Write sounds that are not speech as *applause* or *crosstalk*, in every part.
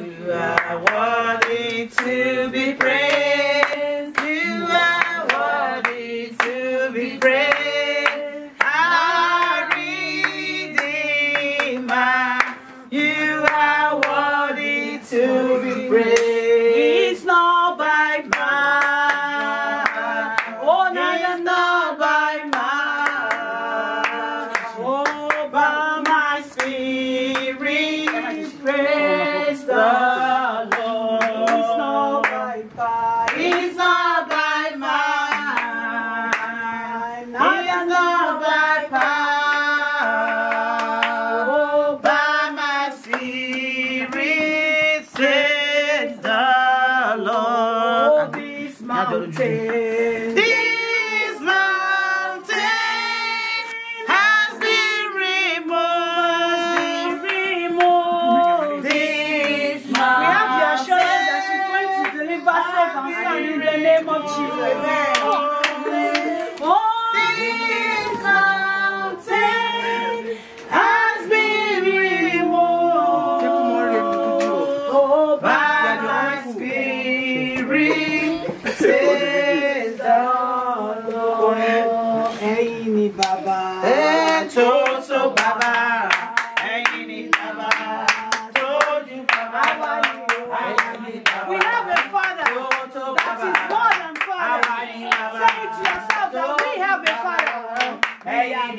You are worthy to be praised. Mountain.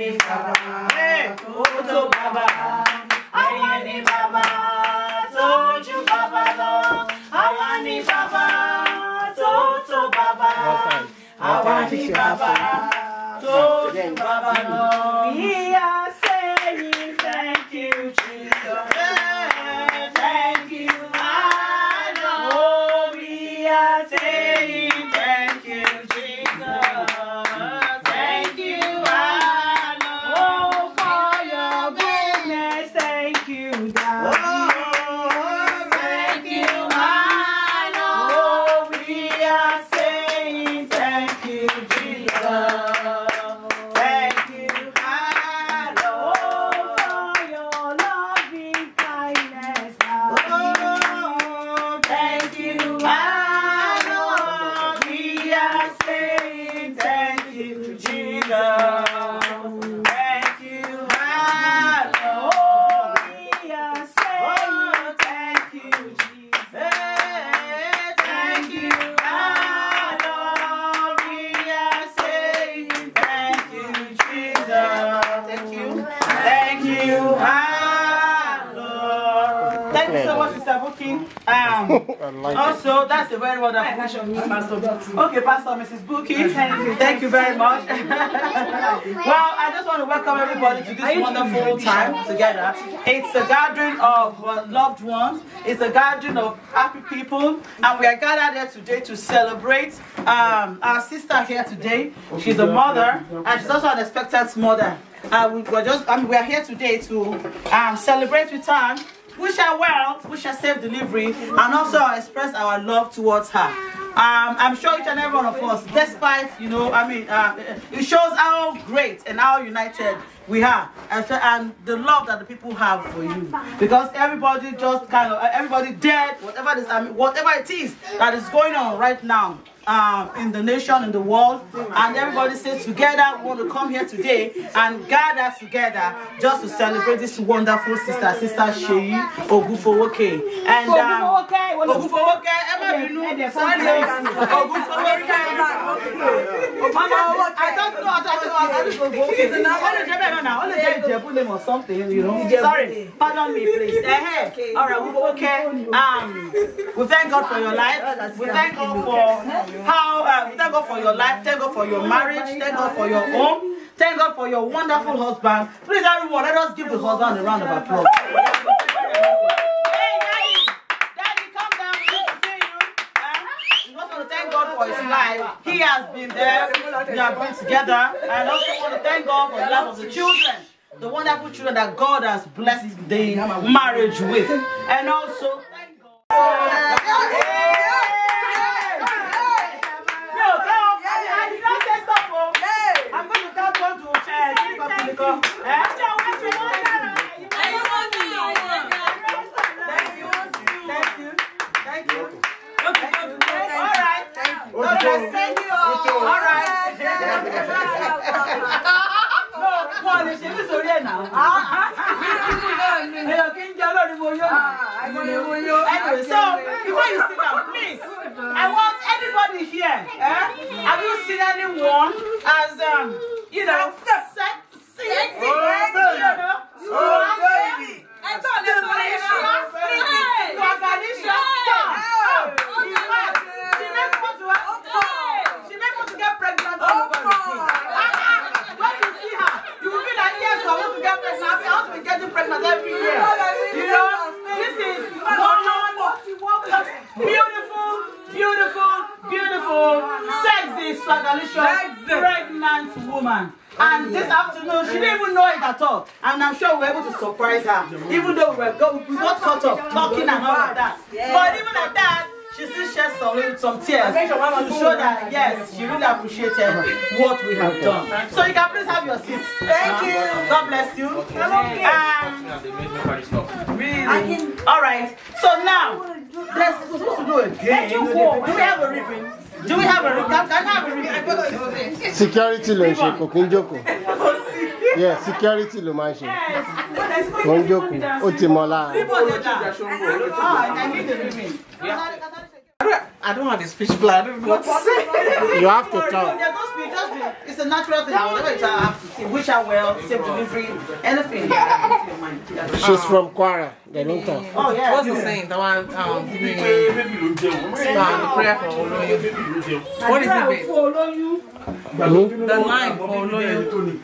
Ni bàbá, tó bàbá, ẹ̀yin ni bàbá, tójú bàbá lọ. Àwa ni bàbá, tó tó bàbá, àwa ni bàbá, tójú bàbá lọ. Lord. Thank so much, Sister Booking. Um, *laughs* also, that's a very wonderful Pastor. Okay, Pastor, Mrs. Booking. Thank you very much. *laughs* well, I just want to welcome everybody to this wonderful time together. It's a gathering of uh, loved ones. It's a gathering of happy people, and we are gathered here today to celebrate um, our sister here today. She's a mother, and she's also an expectant mother. Uh, we, we're just, I mean, we are here today to um, celebrate with her wish her well, wish her safe delivery, and also express our love towards her. Um, I'm sure each and every one of us, despite, you know, I mean, uh, it shows how great and how united we are, and, so- and the love that the people have for you. Because everybody just kind of, everybody dead, whatever this, I mean, whatever it is that is going on right now, um, in the nation, in the world, and everybody says together we want to come here today and gather together just to celebrate this wonderful sister, Sister Sheyi Ogunfowoke. And um, Ogunfowoke, Emma Binu, sorry, Ogunfowoke. Mama, Okay, or something, you know. Sorry, pardon me, please. *laughs* All right, Ogunfowoke. Um, we thank God for your life. We thank God for how uh, we thank God for your life, thank God for your marriage, thank God for your home, thank God for your wonderful husband. Please, everyone, let us give the husband a round of applause. Hey, Daddy, Daddy, come down. Good to see you. Uh, we just want to thank God for his life. He has been there. We have been together. And also want to thank God for the life of the children. The wonderful children that God has blessed the marriage with. And also, thank God. No, no, I did not say stop. oh. I'm going to one to uh, three, four, three, four. Eh? Thank you. Thank Èèyàn kì í jẹ́ olórí mo yó. Anyway, so before you sit down, please, I want everybody here. Eh? Have you seen anyone as um, you know, woman. And this afternoon, she didn't even know it at all. And I'm sure we were able to surprise her. Even though we were go, we got caught up talking and all of that. But even at that, she still shed some, some tears to show that, yes, she really appreciated what we have done. So you can please have your seats. Thank you. God bless you. Um, really? All right. So now, there's we're supposed to do a game. Do we have a ribbon? Do we have a ribbon? Can, can I have a ribbon? security ló ń ṣe kò kí ń jókòó yeah security ló máa ń ṣe kò ń jókòó ó ti mọ lára I don't have a speech plan. I don't know what to say. you have to talk yeah, just be, just be. It's a natural thing. Whatever you have to say, wish her well, safe delivery, anything that comes to your mind. Yeah. she's from Kwara they don't Oh yeah. What's you- the saying? The one um, give me um, the prayer for Oloyo. What is it? babe? Fún olóyún. Hmm? The line for Oloyo.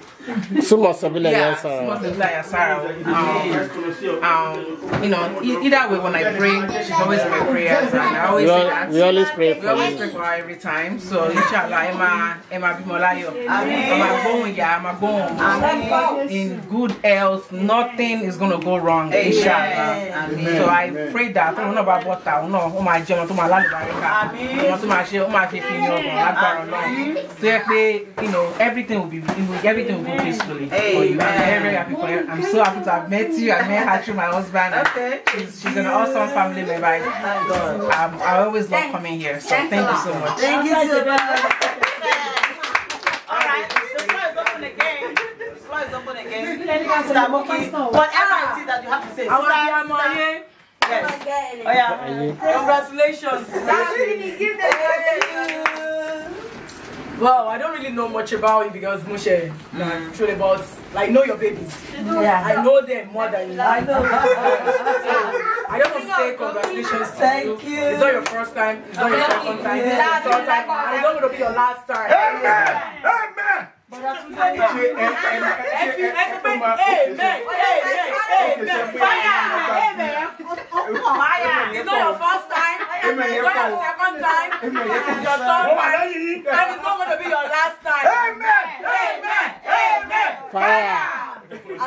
súnmọ́ sọ́bílẹ̀ yẹn Yeah, sọ̀rọ̀ Must Isaiah Sarah. Um, um, you know, either way, when I pray, she's always in my prayers, and I always we, say that. we always pray for We for always pray for her every time. So inshallah, Emma, Emma Bimolayo. Emma born yeah, am Emma born in good health. Nothing is gonna go wrong. Inshallah. So I pray that I don't know about what I know. Oh my God, to my land, Àmín. to my share, oh my faith in your lágbára Ọlọ́run. So ẹ you know, everything will be, everything will go peacefully for you. I'm very, very happy for you. I'm so happy to have met you. I met her through my husband. Okay. She's, she's an awesome family member. I, um, I always love coming here. So thank you so much. Thank you so much. All right, the floor is open again. The floor is open again. Sister Moki, whatever it is that you have to say. Àwọn Sister- abiyamọ ayé. Yes. Oh yeah. Congratulations. Well, I don't really know much about it because Moshe, like, truly, but like, know your babies. Yeah. I know them more than you. I know. *laughs* I just want to say congratulations to Thank you. you. It's not your first time. It's not your second time. It's your third time. And it's not going to be your last time. Amen. Every, every, amen, amen, amen. Fire, amen. Fire. It's not your first time. It's not your second time. It's your third time. And it's not going to be your last time. Amen. Amen. Amen. fire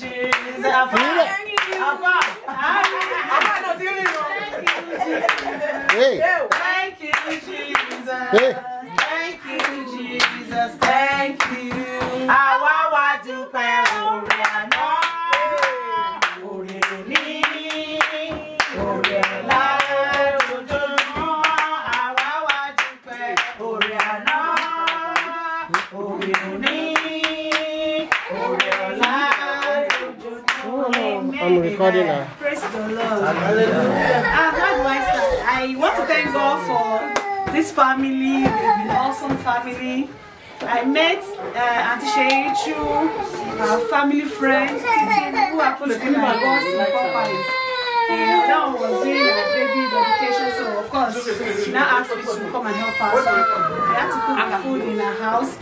Jesus. Abba. Abba. hey Thank you, Jesus. hey Thank you, Jesus. Thank you. Àwa I'm recording now Praise the Lord. Ah, how do I start? I want to thank God for this family. They've been awesome family. I met uh, Auntie through our family friends, who happened to be my boss in Popeyes. And one was doing her baby dedication, so of course she now asked me to come and help. So we had to cook her food in her house.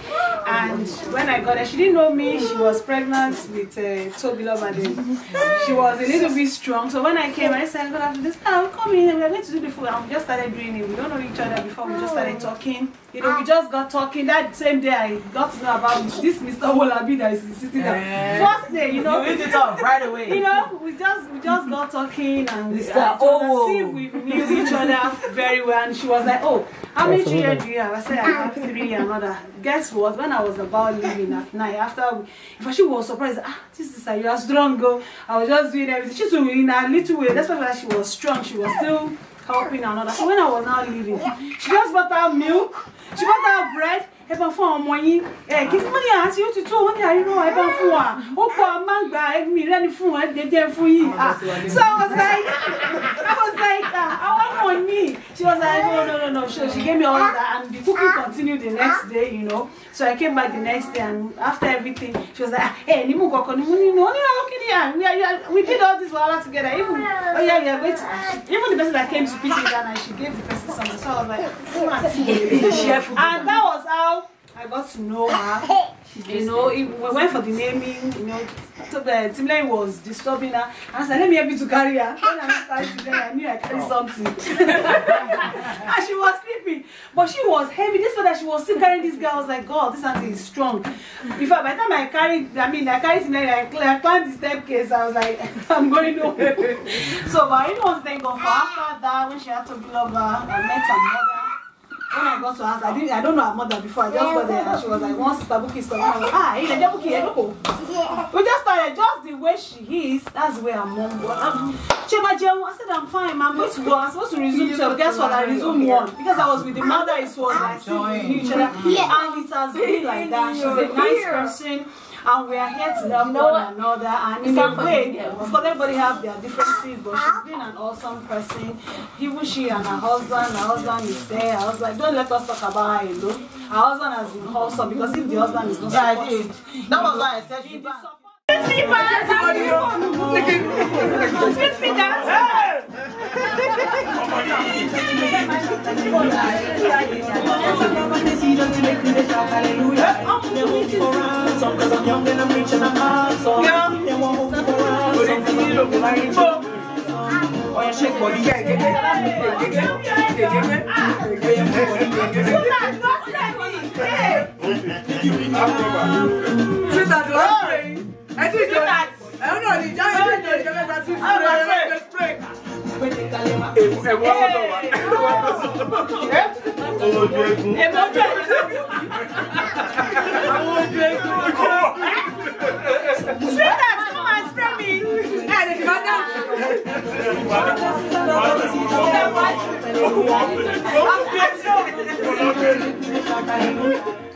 And when I got there, she didn't know me. She was pregnant with uh, Toby Lover then. She was a little bit strong. So when I came, I said, good afternoon. This time, come in. We're going to do the food. And we just started doing it. We don't know each other before. We just started talking. You know, we just got talking. That same day, I got to know about this Mr. Wallaby that is sitting there. First day, you know. You hit it off right away. You know, we just we just got talking and we Mr. started Oh. see if we knew each other very well. And she was like, "Oh, how many children do you have?" I said, "I have three and mother." Guess what? When I was about leaving at night, after we, in fact, she was surprised. Ah, this is you are strong, girl. I was just doing everything. She's in a little way. That's why she was strong. She was still helping another. When I was now leaving, she just bought out milk. She bought out bread. Ẹ bá fún àwọn ọmọ yín. Ẹ kí fún ní àti ó ti tó wọn ní àríwá ẹ bá fún wa. Ó pọ àmàgbà ẹgbìn rẹ ní fún ẹ jẹjẹ fún yìí ah so I was like I was like ah àwọn ọmọ ní she was like no no no no. So she gave me all that and the cooking continued the next day you know. So I came back the next day and after everything she was like ẹ ní mú kankan ní mú ó ní àwọn kìnìún yà we are- we did all this wahala together. Even oh yeah yeah wait even the person that came to pick me that night she gave the person something. So I was like and that was how I got to know her. *laughs* You know, it, we went for the naming, you know, so the Timlane was disturbing her. And I said, let me help you to carry her. When I carrying together, I knew I carried something. *laughs* and she was sleeping. But she was heavy. This one that she was still carrying this girl, I was like, God, this auntie is strong. In fact, by the time I carried, I mean, I carried Timlane, I, cl- I climbed the staircase, I was like, *laughs* I'm going nowhere. so, but I didn't want to thank God for after that, when she had to be over, I met her mother when I got to her house, I didn't I don't know her mother before. I just got there and she was like, one sister Buki is coming. I was like, ah, hey, Buki, hey, look. We just started just the way she is, that's where her mom was. Chema I said, I'm fine. I'm going to go. I'm supposed to resume 12. Guess what? I resumed one. Because I was with the mother, it was like we knew each other. And it has been like that. She's a nice person. And we are here to help one another. And in a way, of course, everybody have their differences, but she's been an awesome person. Even she and her husband, her husband is there. I was like, don't let us talk about her alone. Her husband has been awesome because if the husband is not Yeah, I did. That was why I said she back. Excuse me, guys. *laughs* Oya shake body, yeah, yeah, yeah, yeah, yeah, yeah, yeah, yeah. Sweetheart, you are spraying. I think you are. I don't know, the giant is going to get that spray. Ẹ̀wọ̀n ọ̀dọ̀ wa. olójú egun Sweetheart, Thank you.